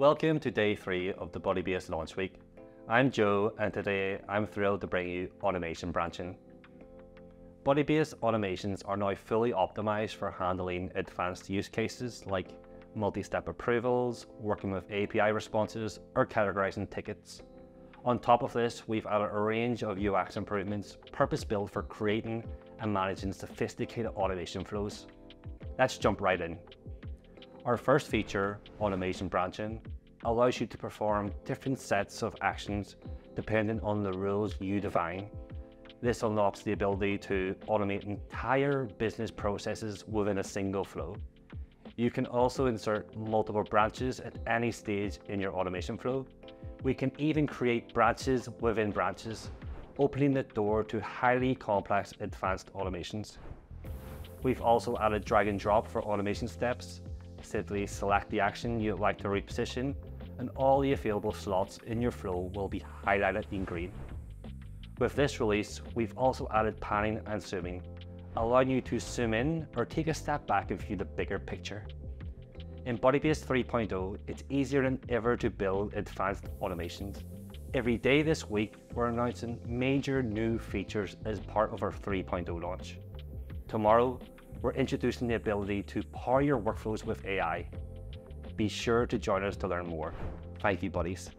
Welcome to day three of the Budibase launch week. I'm Joe, and today I'm thrilled to bring you automation branching. Budibase automations are now fully optimized for handling advanced use cases like multi-step approvals, working with API responses, or categorizing tickets. On top of this, we've added a range of UX improvements purpose-built for creating and managing sophisticated automation flows. Let's jump right in. Our first feature, automation branching, allows you to perform different sets of actions depending on the rules you define. This unlocks the ability to automate entire business processes within a single flow. You can also insert multiple branches at any stage in your automation flow. We can even create branches within branches, opening the door to highly complex advanced automations. We've also added drag and drop for automation steps. Simply select the action you'd like to reposition and all the available slots in your flow will be highlighted in green. With this release, we've also added panning and zooming, allowing you to zoom in or take a step back and view the bigger picture. In Budibase 3.0, it's easier than ever to build advanced automations. Every day this week, we're announcing major new features as part of our 3.0 launch. Tomorrow, we're introducing the ability to power your workflows with AI. Be sure to join us to learn more. Thank you, buddies.